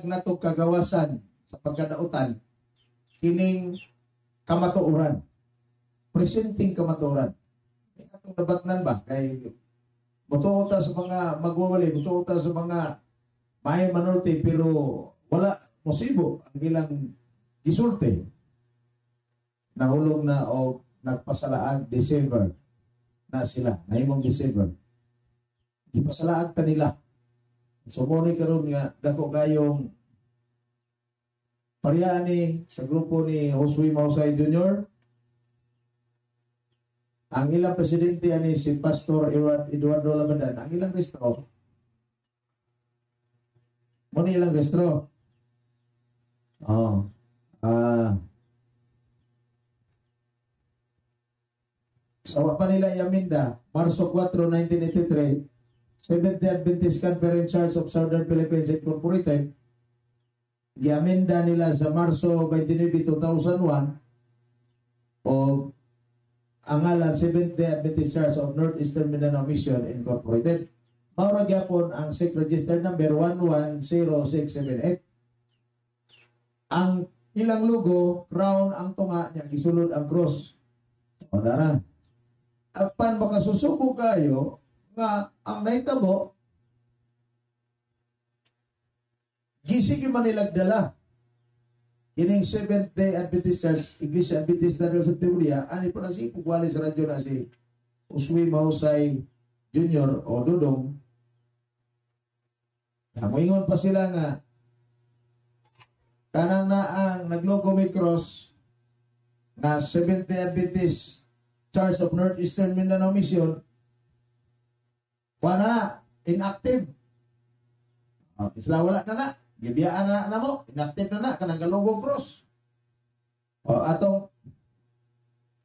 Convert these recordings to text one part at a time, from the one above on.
ihatag nato kagawasan sa pagkadautan kining kamatuoran. Presenting kamatuoran. Ay atong nabatnan ba kay mutuo ta sa mga magwawali, mutuo ta sa mga may manulti pero wala posibo ang ilang gisulti. Nahulog na o nagpasalaag December na sila, nahimong December. Gipasalaag ta nila. So mo ni karon nga dako kayong parehas ni sa grupo ni Josue Mausay Jr. Ang ilang presidente ani si Pastor Eduardo, Labadan. Ang ilang restro. Mo ni ilang restro. Oh. Ah. Sa wa pa nila iaminda, Marso 4, 1983, Seventh-day Adventist Conference Church of Southern Philippines Incorporated, giaminda nila sa Marso 29, 2001 o ang ngalan Seventh-day Adventist Church of Northeastern Mindanao Mission Incorporated. Maura gyapon ang SIC register number 110678. Ang ilang logo, round ang tunga niya, gisulod ang cross. O dara. Apan makasusubo kayo nga ang nahitabo gisig man nilagdala kining Seventh Day Adventist Church Iglesia Adventista del Septembrilla ani pa na si pugwali sa radyo na si Uswi Mahusay Junior o Dudong Kamoingon pa sila nga kanang na ang naglogo may cross nga Seventh Day Adventist Church of Northeastern Mindanao Mission wala inactive. Oh, isla wala na na. Gibiyaan na na mo. Inactive na na. Kanang galugong cross. O, atong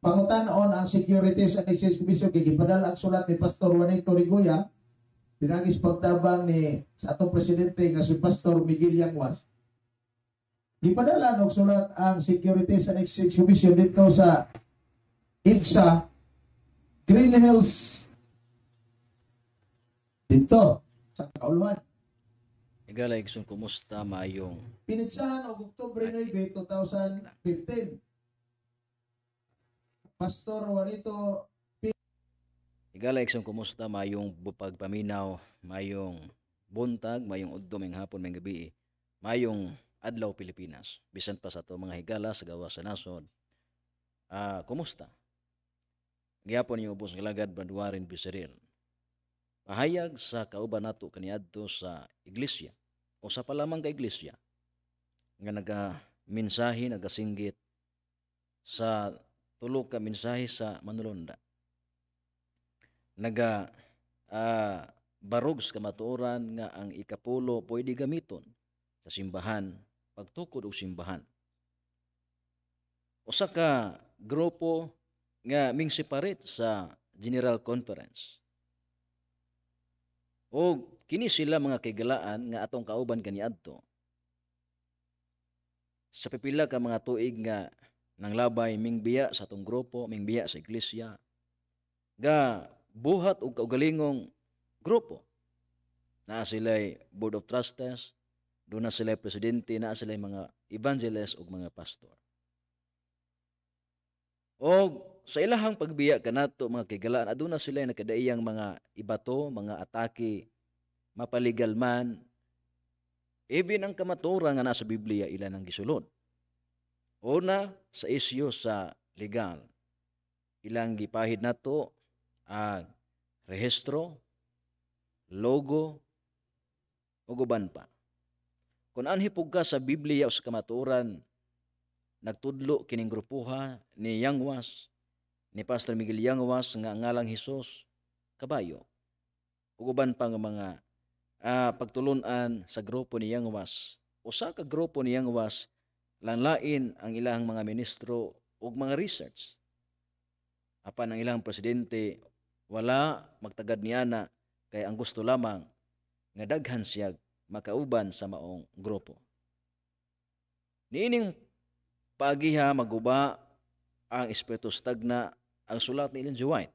pangutan-on ang Securities and Exchange Commission gigipadala ang sulat ni Pastor Juanito Rigoya pinagis pagtabang ni sa atong presidente nga si Pastor Miguel Yangwas gipadala og sulat ang Securities and Exchange Commission dito sa IDSA Green Hills dito sa kauluhan. Igala igsoon kumusta maayong Pinitsahan og Oktubre 9, 2015. Pastor Juanito Igala igsoon kumusta maayong pagpaminaw, maayong buntag, maayong udto ming hapon ming gabi. Maayong adlaw Pilipinas. Bisan pa sa to mga higala sa gawa sa nasod. Ah, kumusta? Gihapon yung ubos galagad Badwarin Bisiril. Pahayag sa kauban nato kaniadto sa iglesia o sa palamang ka iglesia nga naga mensahe nagasinggit sa tulo ka mensahe sa manulonda naga ah, barog sa kamatuoran nga ang ikapulo pwede gamiton sa simbahan pagtukod og simbahan. Usa ka grupo nga ming separate sa General Conference o kini sila mga kaigalaan nga atong kauban kaniadto sa pipila ka mga tuig nga nang labay mingbiya sa atong grupo, mingbiya sa iglesia ga buhat og kaugalingong grupo. Na sila board of trustees, doon na sila presidente, na sila mga evangelist ug mga pastor. O sa ilahang pagbiya kanato mga kigalaan aduna sila nakadaiyang mga ibato, mga atake mapaligal man even ang kamatura nga nasa Biblia ilan ang gisulod. Una sa isyu sa legal ilang gipahid nato ang rehistro, logo, ug pa. Kung anhi ka sa Biblia o sa kamaturan, nagtudlo kining grupuha ni Yangwas, ni Pastor Miguel Yangwas nga ngalang Hesus, kabayo. Ug uban pa nga mga ah, pagtulunan sa grupo ni Yangwas. Usa ka grupo ni Yangwas, lanlain ang ilang mga ministro ug mga research. Apan ang ilang presidente wala magtagad niya na kay ang gusto lamang nga daghan siya makauban sa maong grupo. Niining pagiha maguba ang espiritu stagna ang sulat ni Ellen G. White.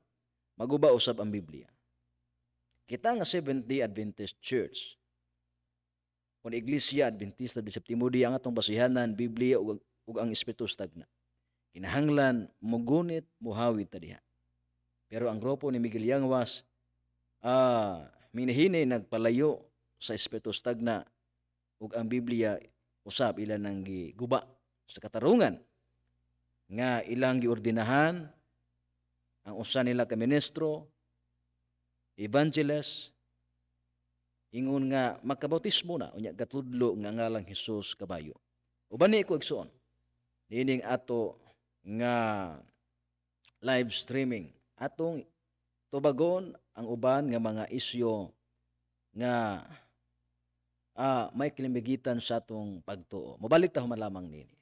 Maguba usab ang Biblia. Kita nga Seventh-day Adventist Church. kun iglesia Adventista di Septimo Dia ang atong basihanan Biblia ug ang Espiritu Stagna. Kinahanglan mugunit muhawid ta diha. Pero ang grupo ni Miguel Yangwas ah minihini nagpalayo sa Espiritu Stagna ug ang Biblia usab ilan nang giguba sa katarungan nga ilang giordinahan ang usa nila ka ministro evangelist ingon nga magkabautismo na. Unya gatudlo nga ngalang Hesus kabayo. Uban ni ko igsuon? Nining ato nga live streaming. Atong tubagon ang uban nga mga isyo nga ah, may kilimigitan sa atong pagtuo. Mobalik ta human lamang nini.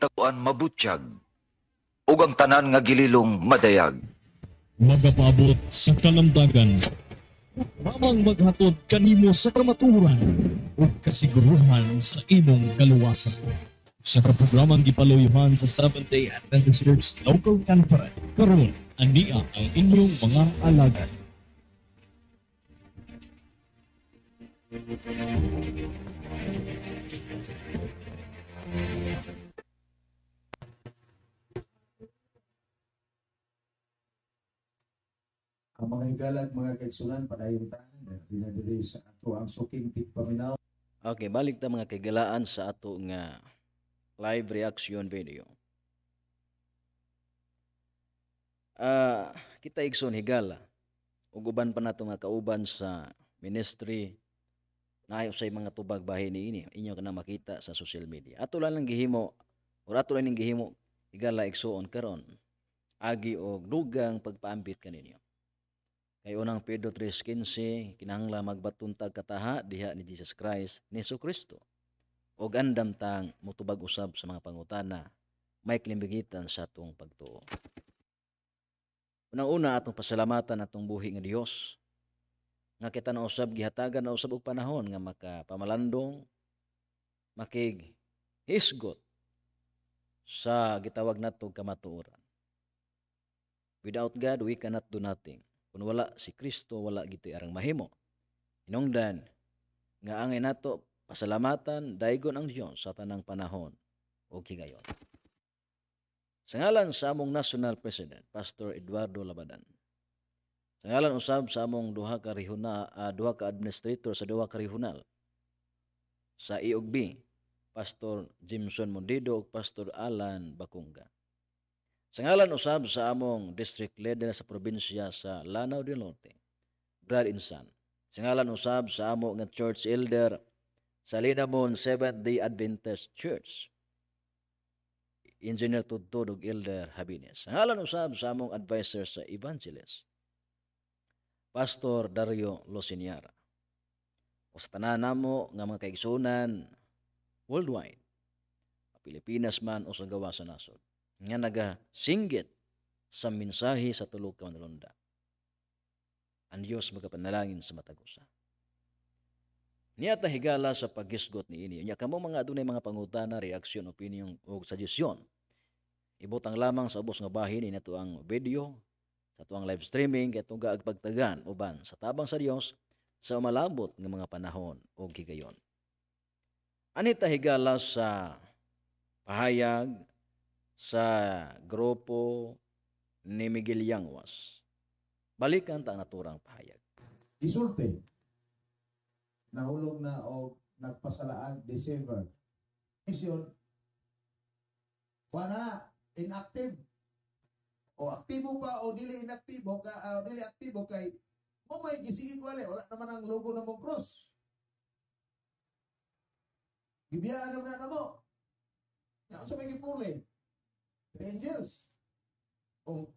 Taguan mabutyag ug ang tanan nga gililong madayag. Magapabot sa kalamdagan mamang maghatod kanimo sa kamaturan ug kasiguruhan sa imong kaluwasan. Sa programang gipaloyohan sa Seventh Day Adventist Church Local Conference karon ania ang inyong mga alagad Ang mga higalag, mga kaigsunan, padayon ta, dinadiri sa ato ang suking tigpaminaw. Okay, balik ta mga kagalaan sa ato nga live reaction video. Ah, kita igsoon higala ug uban pa nato nga kauban sa ministry na usay mga tubag bahin niini inyo kana makita sa social media. Ato lang lang gihimo or ato lang ning gihimo higala igsoon karon agi og dugang pagpaambit kaninyo. Kay unang Pedro 3.15, kinahangla magbatuntag kataha diha ni Jesus Christ ni Jesu Kristo. Og andam tang mutubag usab sa mga pangutana, may klimbigitan sa atong pagtuo. Unang-una atong pasalamatan atong buhi nga Dios nga kita na usab gihatagan na usab og panahon nga makapamalandong makig hisgot sa gitawag nato kamatuoran. Without God, we cannot do nothing. Kung wala si Kristo, wala gito'y arang mahimo. Hinungdan, nga angay nato pasalamatan, daigon ang Diyos sa tanang panahon o kigayon. Sa ngalan sa among National President, Pastor Eduardo Labadan. Sa ngalan usab sa among duha ka rihuna, ah, duha ka administrator sa duha ka rihunal. Sa IOGB, Pastor Jimson Mondido ug Pastor Alan Bakunga. Sa ngalan usab sa among district leader sa probinsya sa Lanao del Norte, Brad Insan. Sa ngalan usab sa amo nga church elder sa Linamon Seventh-day Adventist Church, Engineer Tudtod ug Elder Habines. Sa ngalan usab sa among advisor sa evangelist, Pastor Dario Losiniara. O sa tanan namo nga mga kaigsunan worldwide, Pilipinas man o sa gawa sa nasod nga nagasinggit sa mensahe sa tulog ka manulunda. Ang Diyos magapanalangin sa matagusa. Niya ta higala sa paghisgot ni ini. Nya kamo mga adunay mga pangutana, reaksyon, opinion o suggestion. Ibutang lamang sa ubos nga bahin ini nato ang video sa tuang live streaming kay tungga ag pagtagan uban sa tabang sa Dios sa umalabot nga mga panahon o gigayon. Ani ta higala sa pahayag sa grupo ni Miguel Yangwas. Balikan ta ang naturang pahayag. Isulti. Nahulog na o nagpasalaag December. Mission. Wala inactive. O aktibo pa o dili inaktibo ka o dili aktibo kay mo may gisigig wala wala naman ang logo ng mong cross. Gibiyaan naman na mo. Nga sa may gipuli. Angels. O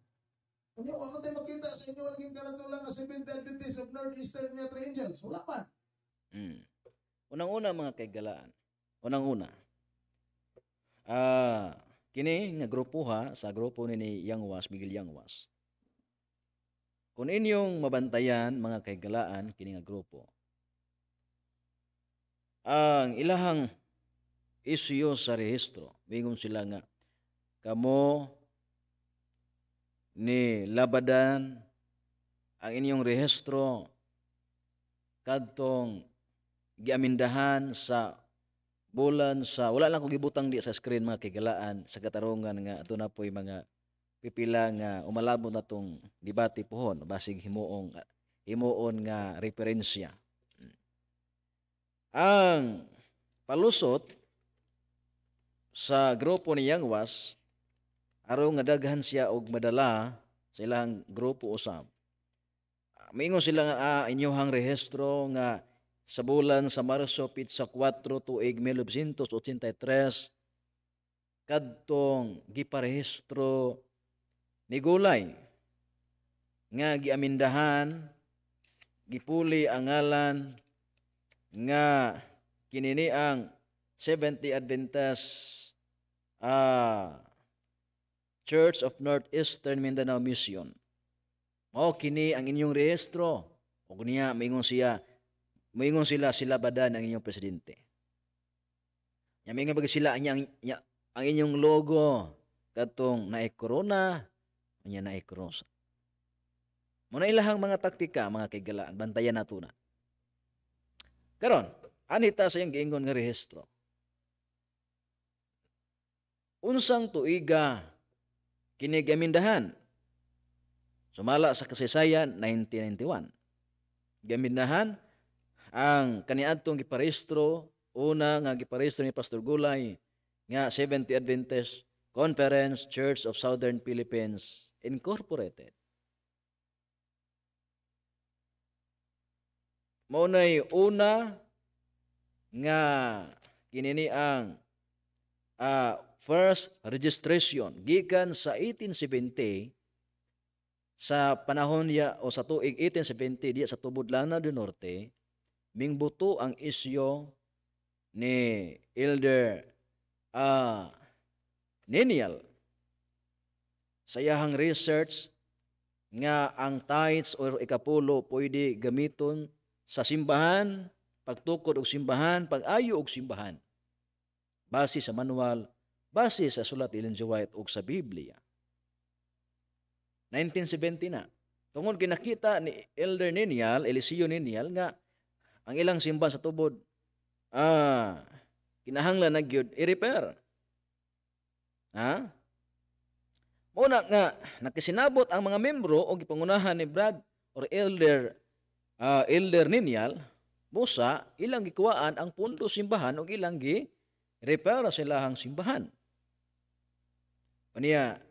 hindi ako tayo makita sa inyo naging karatulang nga Seventh Adventist of Northeastern nga three angels. Wala pa. Mm. Unang-una mga kaigalaan. Unang-una. Ah, kini nga grupo ha sa grupo ni ni Yangwas Miguel Yangwas. Kung inyong mabantayan mga kaigalaan kini nga grupo. Ang ilahang isyu sa rehistro. Mingon sila nga, kamo ni labadan ang inyong rehistro kadtong giamindahan sa bulan sa wala lang ko gibutang di sa screen mga kigalaan sa katarungan nga ato na po'y mga pipila nga umalabot na tong debate pohon basig himuong himuon nga referensya. Ang palusot sa grupo ni Yangwas aron nga daghan siya og madala sa ilang grupo usab. Ah, Mingon sila nga ah, inyohang rehistro nga sa bulan sa Marso pitsa 4 tuig 1983 kadtong giparehistro ni Gulay nga giamindahan gipuli ang ngalan nga kinini ang 70 Adventist ah Church of Northeastern Mindanao Mission. Mao kini ang inyong rehistro. Ug niya mingon siya Moingon sila sila badan ang inyong presidente. Nya mingon bagi sila ang, nya, ang inyong logo katong naay corona nya naay cross. Muna ilahang mga taktika mga kaigalaan bantayan nato na. Karon, anita sa iyang giingon nga rehistro. Unsang tuiga kini gamindahan? Sumala sa kasaysayan 1991. Gamindahan ang kaniadtong giparehistro una nga giparehistro ni Pastor Gulay nga 70 Adventist Conference Church of Southern Philippines Incorporated. Maunay una nga kinini ang ah, first registration gikan sa 1870 sa panahon niya o sa tuig 1870 diya sa tubod Lana do Norte mingbuto ang isyo ni Elder ah Ninial sa iyahang research nga ang tithes or ikapulo pwede gamiton sa simbahan, pagtukod og simbahan, pag-ayo og simbahan. Base sa manual, base sa sulat Ellen G. White ug sa Biblia. 1970 na. Tungod kinakita ni Elder Ninial, Eliseo Ninial nga ang ilang simbahan sa tubod ah kinahanglan na gyud i-repair. Ha? Muna nga nakisinabot ang mga membro o gipangunahan ni Brad or Elder ah, Elder Ninial busa ilang gikuwaan ang pundo simbahan o ilang gi repair sa ilahang simbahan. Unya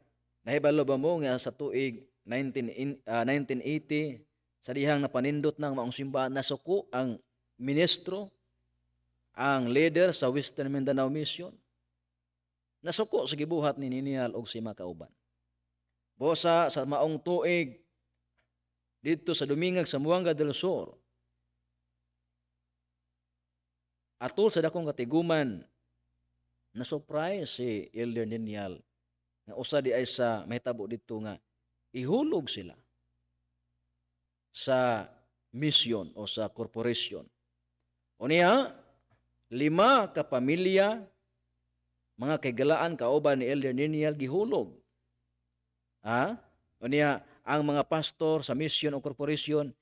nahibalo ba mo nga sa tuig 19 in- ah, 1980 sa dihang napanindot ng maong simbahan nasuko ang ministro ang leader sa Western Mindanao Mission nasuko sa gibuhat ni Ninial og si Makauban. Bosa sa maong tuig dito sa Dumingag sa Muanga del Sur. Atol sa dakong katiguman na surprise si Elder Ninial nga usa di ay sa mahitabo dito nga ihulog sila sa mission o sa corporation. O niya, lima ka pamilya mga kaigalaan kauban ni Elder Ninial gihulog. Ha? O niya, ang mga pastor sa mission o corporation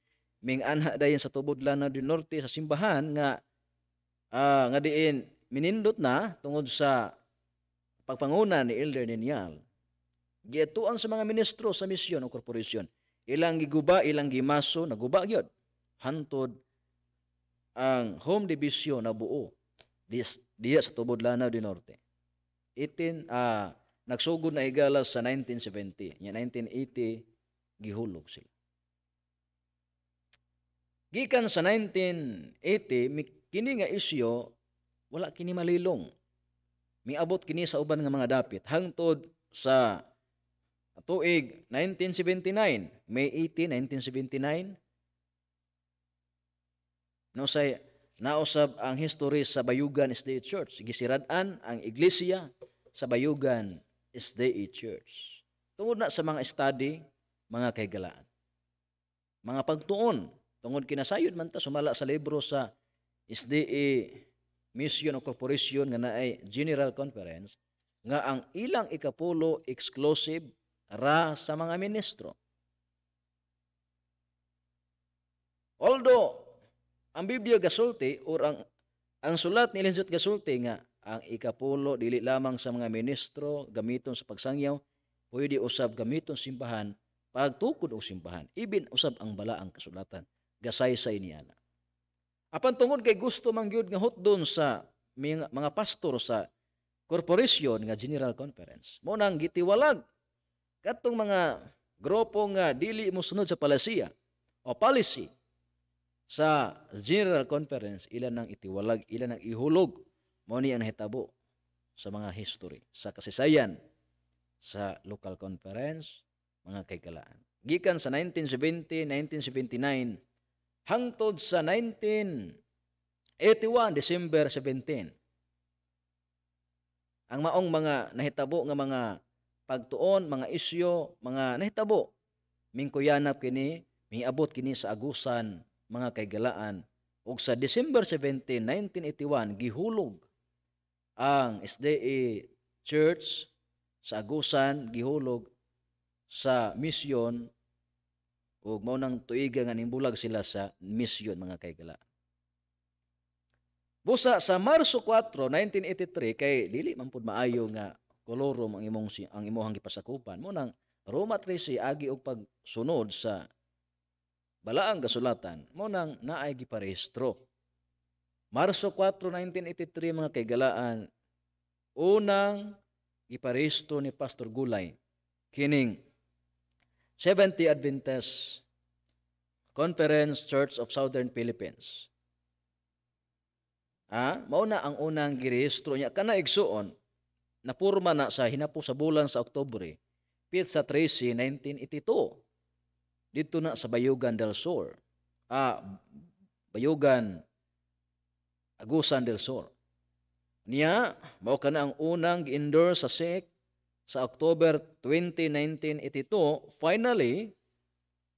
ming anha dayon sa tubod lana du norte sa simbahan nga ah, nga diin minindot na tungod sa pagpanguna ni Elder Ninial. Giatuan sa mga ministro sa mission o corporation. Ilang giguba, ilang gimaso, naguba gyud. Hantod ang home division na buo diya sa tubod lana du norte. 18 ah nagsugod na higala sa 1970. Nya 1980 gihulog sila. Gikan sa 1980 mi- kini nga isyo wala kini malilong. Miabot kini sa uban nga mga dapit hangtod sa tuig 1979, May 18, 1979. Nausay nausab ang history sa Bayugan State Church. Gisirad-an ang iglesia sa Bayugan SDA Church. Tungod na sa mga study, mga kaigalaan. Mga pagtuon, tungod kinasayod man ta sumala sa libro sa SDA mission o corporation nga naay General Conference nga ang ilang ikapulo exclusive ra sa mga ministro. Although ang Biblia gasulti or ang ang sulat ni Elisabeth gasulti nga ang ikapulo dili lamang sa mga ministro gamiton sa pagsangyaw pwede usab gamiton simbahan pagtukod og simbahan ibin usab ang balaang kasulatan gasaysay niya na. Apan tungod kay gusto man gyud nga hutdon sa mga, pastor sa corporation nga General Conference mo nang gitiwalag katong mga grupo nga dili mo sunod sa palasiya o policy sa General Conference ilan nang itiwalag ilan nang ihulog mo ni ang hitabo sa mga history sa kasaysayan sa local conference mga kaykalaan. Gikan sa 1970 1979 hangtod sa 1981 December 17 ang maong mga nahitabo nga mga pagtuon mga isyo mga nahitabo. Mingkuyanap kini miabot kini sa agusan mga kaygalaan. Ug sa December 17 1981 gihulog ang SDA Church sa agusan gihulog sa misyon ug mao nang tuiga nga nimbulag sila sa misyon mga kaygala. Busa sa Marso 4, 1983 kay dili man pud maayo nga kolorom ang imong ang imong gipasakupan mo nang Roma 13 agi og pagsunod sa balaang kasulatan mo nang naay giparehistro. Marso 4, 1983 mga kaygalaan unang giparehistro ni Pastor Gulay kining 70 Adventist Conference Church of Southern Philippines. Ah, mao na ang unang girehistro niya kana igsuon napurma na sa hinapo sa bulan sa Oktubre sa 13 1982 dito na sa Bayugan del Sur. Ah, Bayugan Agusan del Sur. Niya, mao kana ang unang gi-endorse sa SEC sa October 20, 1982. Finally,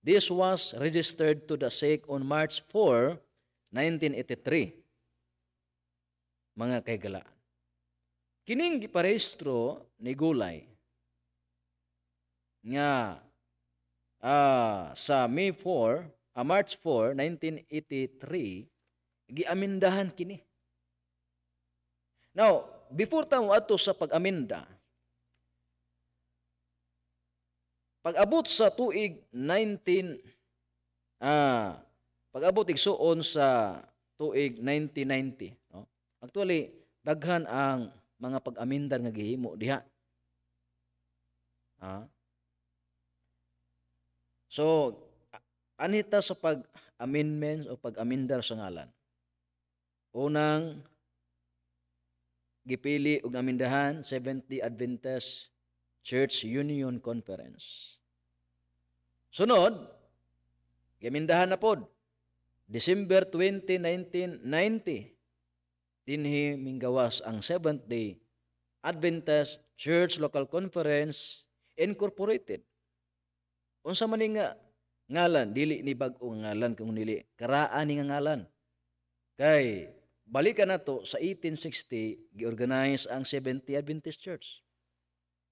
this was registered to the SEC on March 4, 1983. Mga kaygalaan. Kining giparehistro ni Gulay nga ah, sa May 4, ah, March 4, 1983, giamindahan kini. Now, before tayo ato sa pag-aminda, pag-abot sa tuig 19 ah pag-abot igsuon sa tuig 1990 no? Actually daghan ang mga pag-amindan nga gihimo diha. Ah so anita sa pag-amendments o pag-amendar sa ngalan? Unang gipili og amindahan 70 Adventist Church Union Conference. Sunod, gamindahan na pod, December 20, 1990, dinhi minggawas ang Seventh Day Adventist Church Local Conference Incorporated. Unsa man nga ngalan, dili ni bag-o nga ngalan kung dili karaan ni nga ngalan. Kay balikan nato sa 1860 giorganize ang 70 Adventist Church.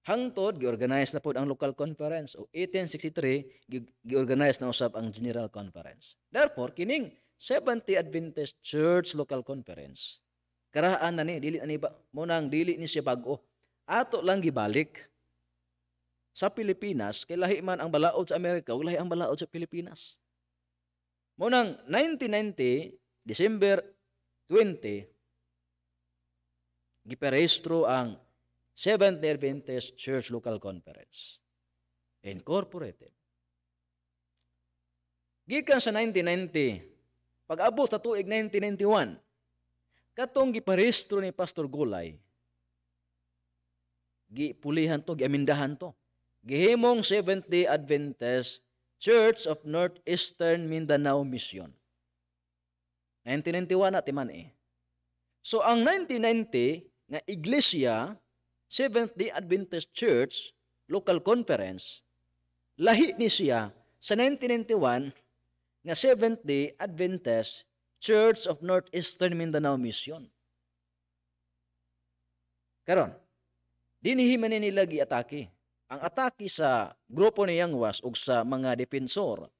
Hangtod giorganize na pod ang local conference o 1863 gi- giorganize na usab ang general conference. Therefore kining 70 Adventist Church Local Conference karaan na ni dili ani ba mo nang dili ni siya bag-o. Ato lang gibalik sa Pilipinas kay lahi man ang balaod sa Amerika ug lahi ang balaod sa Pilipinas. Mo nang 1990 December 20 giperehistro ang Seventh Adventist Church Local Conference Incorporated. Gikan sa 1990, pag-abot sa tuig 1991, katong giparehistro ni Pastor Gulay, gipulihan to, giamindahan to. Gihimong Seventh Day Adventist Church of Northeastern Mindanao Mission. 1991 na timan eh. So ang 1990 nga iglesia Seventh Day Adventist Church Local Conference lahi ni siya sa 1991 nga Seventh Day Adventist Church of Northeastern Mindanao Mission. Karon, dinhi man nila giatake. Ang atake sa grupo ni Yang Was ug sa mga depensor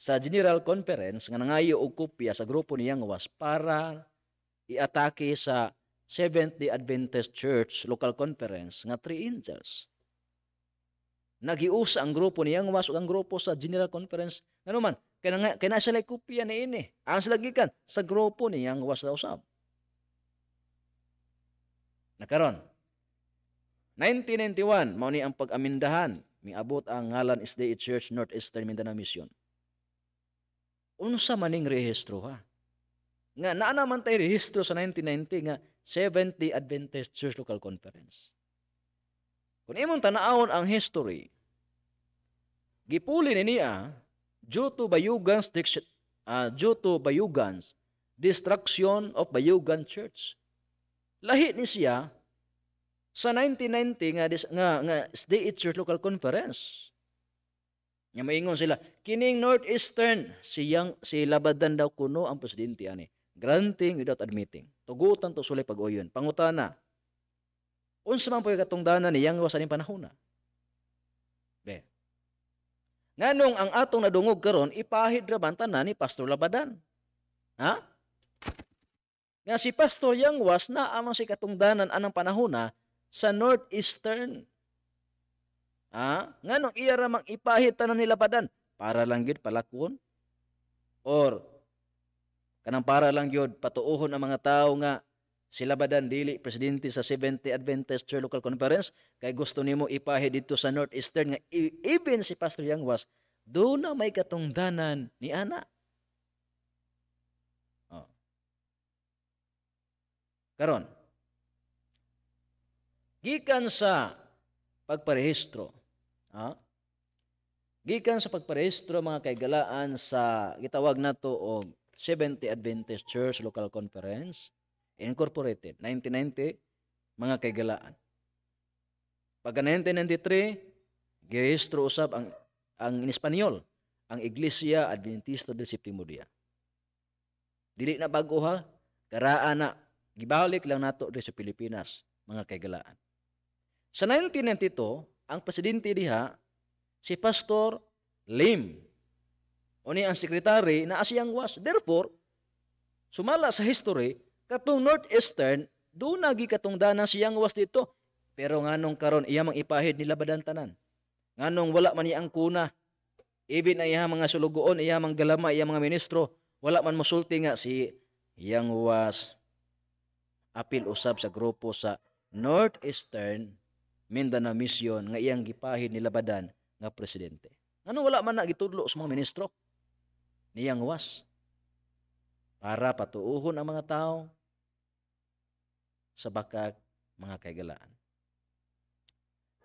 sa General Conference nga nangayo og kopya sa grupo ni Yang Was para iatake sa Seventh-day Adventist Church Local Conference nga three angels. Nagiusa ang grupo ni Yang Was ug ang grupo sa General Conference ngano man kay na kay na sila kopya ni ini. Ang sila gikan sa grupo ni Yang Was daw usab. Nakaron. 1991 mao ni ang pag-amindahan miabot ang ngalan SDA Church Northeastern Mindanao Mission. Unsa maning rehistro ha? Nga naa naman tay rehistro sa 1990 nga Seventh-day Adventist Church Local Conference. Kung imong tanawon ang history, gipuli ni niya due to Bayugan's uh, due to Bayugan's destruction of Bayugan Church. Lahi ni siya sa 1990 nga nga nga SDA Church Local Conference. Nga maingon sila, kining Northeastern siyang si Labadan daw kuno ang presidente ani. Granting without admitting. Tugutan to sulay pag-uyon. Pangutana. Unsa man po yung katungdanan ni yang sa panahon na? Be. Nganong ang atong nadungog karon ipahid ra tanan ni Pastor Labadan. Ha? Nga si Pastor Yang was na amang si katungdanan anang panahon na sa Northeastern. Ha? Nganong iya ra mang ipahid tanan ni Labadan para lang gid palakon or kanang para lang gyud patuohon ang mga tao nga sila badan dili presidente sa 70 Adventist Church Local Conference kay gusto nimo ipahi dito sa Northeastern nga even si Pastor Yang was do na may katungdanan ni ana. Oh. Karon. Gikan sa pagparehistro, ha? Gikan sa pagparehistro mga kaigalaan sa gitawag nato og 70 Adventist Church Local Conference Incorporated 1990 mga kaigalaan. Pagka 1993 gihistro usab ang ang in Espanyol ang Iglesia Adventista del Séptimo Dia. Dili na bago ha, karaan na gibalik lang nato sa Pilipinas mga kaigalaan. Sa 1992, ang presidente diha si Pastor Lim Uni ang sekretary na asiyang was. Therefore, sumala sa history, katong Northeastern, doon nagi katong dana siyang was dito. Pero nganong karon iya mang ipahid nila badan tanan. Nganong wala man iyang kuna. Even na iya mga sulugoon, iya mang galama, iya mga ministro, wala man mosulti nga si iyang was apil usab sa grupo sa Northeastern Mindanao Mission nga iyang gipahid nila badan nga presidente. Ano wala man na gitudlo sa mga ministro? Niyang was para patuuhon ang mga tao sa bakag mga kagalaan.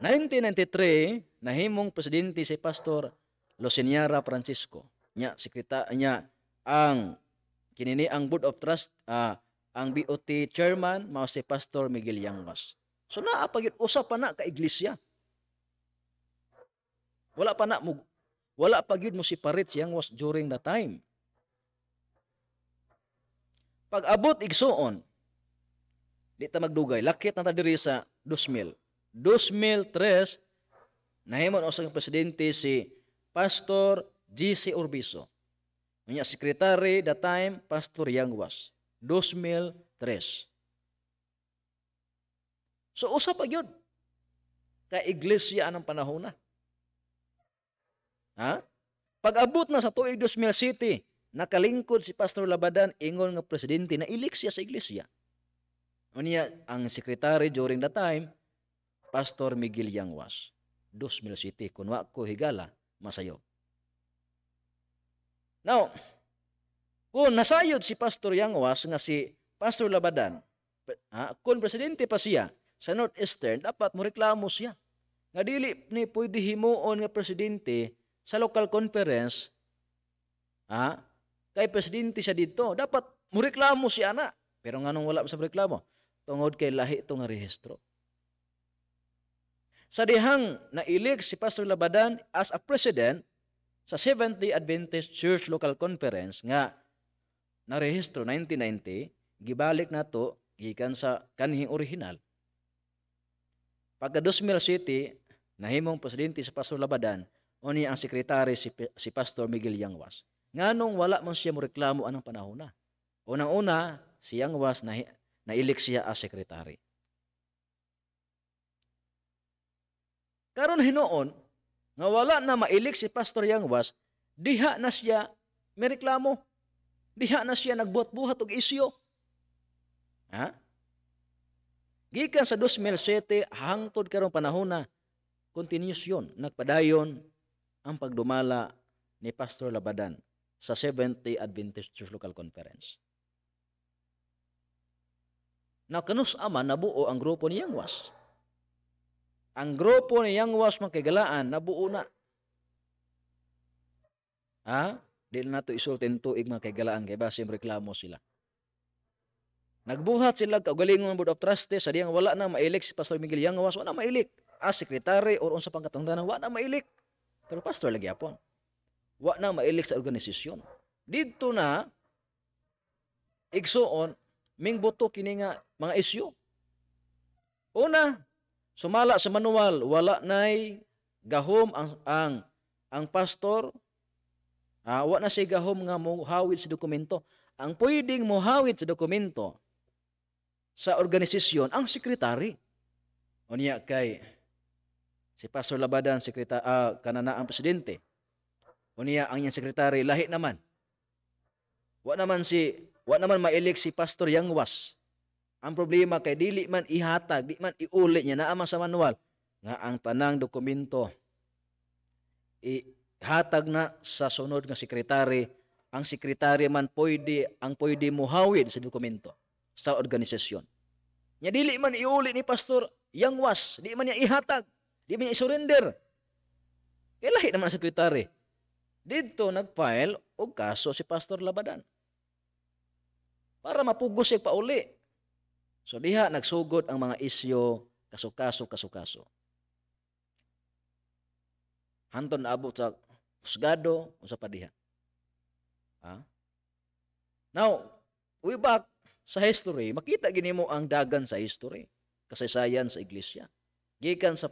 1993, nahimong presidente si Pastor Losiniara Francisco. Nya sekreta nya ang kinini ang Board of Trust uh, ang BOT chairman mao si Pastor Miguel Yangwas. So naa pa usap pa na ka iglesia. Wala pa na wala pa gyud mo si Parit siyang was during the time. Pag abot igsuon, di ta magdugay, lakit na ta diri sa 2000. 2003, nahimon usang presidente si Pastor G.C. Urbiso. Unya secretary the time Pastor Yangwas. 2003. So usap pa gyud ka iglesia anang panahon na. Ha? Pag-abot na sa tuig 2007, nakalingkod si Pastor Labadan ingon nga presidente na ilik siya sa iglesia. Unya ang secretary during the time Pastor Miguel Yangwas. 2007 kun wa ko higala masayo. Now, kung nasayod si Pastor Yangwas nga si Pastor Labadan, ha, kung presidente pa siya sa Northeastern, dapat mo reklamo siya. Nga dili ni pwede himuon nga presidente sa local conference, ha, kay presidente siya dito, dapat mureklamo si ana. Pero nganong wala sa reklamo? Tungod kay lahi ito nga rehistro. Sa dihang nailig si Pastor Labadan as a president sa Seventh-day Adventist Church Local Conference nga na rehistro 1990, gibalik na to gikan sa kanhing original. Pagka 2007, nahimong presidente si Pastor Labadan, oni ang sekretary si, si Pastor Miguel Yangwas. Nganong wala man siya mo reklamo anang panahon na. Unang-una, si Yangwas na nailik siya as sekretary. Karon hinoon, nga wala na mailik si Pastor Yangwas, diha na siya may reklamo. Diha na siya nagbuhat-buhat og isyo. Ha? Gikan sa 2007 hangtod karong panahon na continuous yun. Nagpadayon ang pagdumala ni Pastor Labadan sa 70 Adventist Church Local Conference. Now, kanus ama nabuo ang grupo ni Yangwas. Ang grupo ni Yangwas magkagalaan nabuo na. Ha? Di na nato isultin tuig mga kagalaan kay basim reklamo sila. Nagbuhat sila kaugalingon board of trustees sa diyang wala na mailik si Pastor Miguel Yangwas, wala na mailik. As secretary or unsa pang katungdanan, wala na mailik. Pero pastor lagi apon. Wa na mailik sa organisasyon. Dito na igsuon ming boto kini nga mga isyu. Una, sumala sa manual, wala nay gahom ang ang ang pastor ah, wa na siya gahom nga mohawid sa dokumento. Ang pwedeng mohawid sa dokumento sa organisasyon ang sekretary. O niya kay si Pastor Labadan, sekretary, ah, kanana ang presidente. O niya ang iyang sekretary, lahi naman. Wa naman si wa naman mailik si Pastor Yangwas. Ang problema kay dili man ihatag, di man iuli niya naa man sa manual nga ang tanang dokumento ihatag na sa sunod nga sekretary ang sekretary man pwede ang pwede muhawid sa dokumento sa organisasyon. Nya dili man iuli ni pastor Yangwas, di man niya ihatag, di man niya isurrender. Kaya lahi naman ang sekretary. Dito nag-file og kaso si Pastor Labadan. Para mapugos siya pauli. So diha nagsugod ang mga isyo, kaso-kaso, kaso-kaso. Hanton naabot sa husgado o sa padiha. Ha? Now, way back sa history, makita gini mo ang dagan sa history, kasaysayan sa iglesia. Gikan sa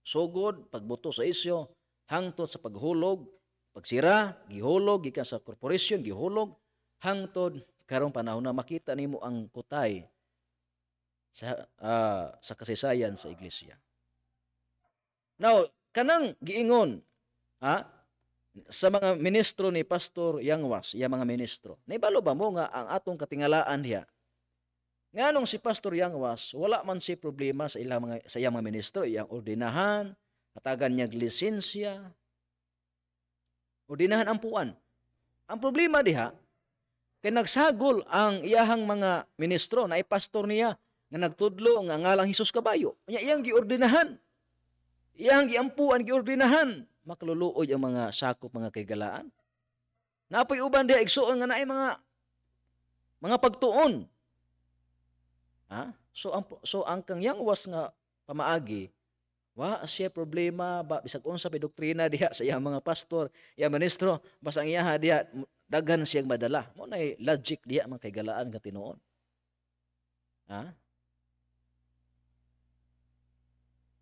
pagsugod, pagbuto sa isyo, hangtod sa paghulog, pagsira, gihulog, gikan sa corporation, gihulog, hangtod karong panahon na makita nimo ang kutay sa ah, sa kasaysayan sa iglesia. Now, kanang giingon, ha? sa mga ministro ni Pastor Yangwas, iya mga ministro. Naibalo ba mo nga ang atong katingalaan diha? Nganong si Pastor Yangwas, wala man si problema sa ilang mga sa iyang mga ministro, iyang ordinahan, atagan niya lisensya, ordinahan ampuan. Ang problema diha, kay nagsagol ang iyahang mga ministro na ipastor niya nga nagtudlo nga ngalang Hesus kabayo. Nya iyang giordinahan. Iyang giampuan giordinahan makluluoy ang mga sakop mga kaygalaan. Napoy uban diha igsuon nga naay mga mga pagtuon. Ha? So ang so ang kang was nga pamaagi wa siya problema ba bisag unsa pa doktrina diha sa iyang mga pastor, iyang ministro, basta ang iyaha diha daghan siyang madala. Mo nay logic diha mga kaygalaan nga tinuon. Ha?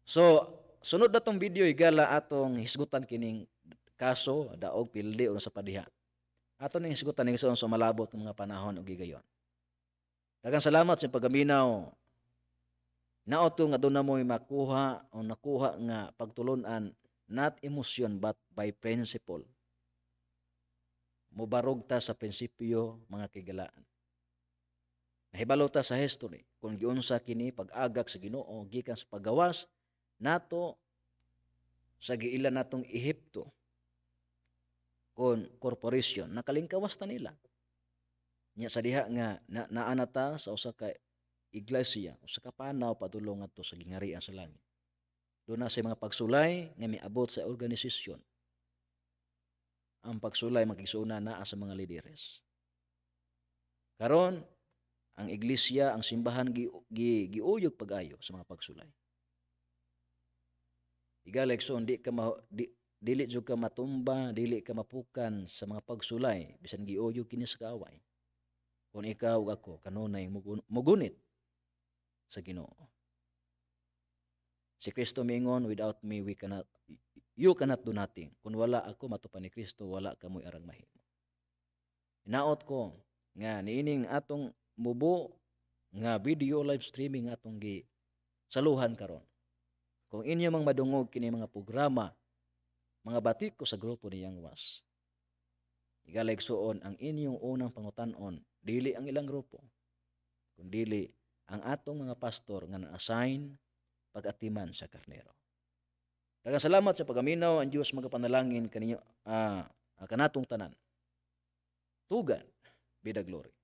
So, sunod na tong video igala atong hisgutan kining kaso daog pildi o sa padiha. Ato ning hisgutan ning sa malabot ng mga panahon ug gigayon. Daghang salamat sa pagaminaw. Naoto nga doon na mo'y makuha o nakuha nga pagtulunan not emotion but by principle. Mubarog ta sa prinsipyo mga kigalaan. Nahibalo ta sa history kung giunsa kini pag-agak sa Ginoo gikan sa paggawas nato sa giilan natong Ehipto kon corporation nakalingkawas ta nila nya sa diha nga na, naana ta sa usa ka iglesia usa ka panaw padulong ngadto sa gingarian sa langit. Doon na sa mga pagsulay nga miabot sa organisasyon. Ang pagsulay makigsuuna naa sa mga lideres. Karon ang iglesia ang simbahan gi, gi, giuyog pag-ayo sa mga pagsulay. Igalekson di ka ma, di, dili jud ka matumba, dili ka mapukan sa mga pagsulay bisan giuyo kini sa kaaway. Kung ikaw ug ako kanunay mugun- mugunit sa Ginoo. Si Kristo mingon, without me we cannot you cannot do nothing. Kung wala ako matupan ni Kristo, wala kamoy arang mahimo. Inaot ko nga niining atong mubo nga video live streaming atong gi saluhan karon. Kung inyo mang madungog kini mga programa, mga batik ko sa grupo niyang was. Igaligsuon ang inyong unang pangutanon, dili ang ilang grupo. Kundili ang atong mga pastor nga na-assign pag-atiman sa karnero. Daghang salamat sa pagaminaw ang Dios magapanalangin kaninyo ah kanatong tanan. Tugan bida glory.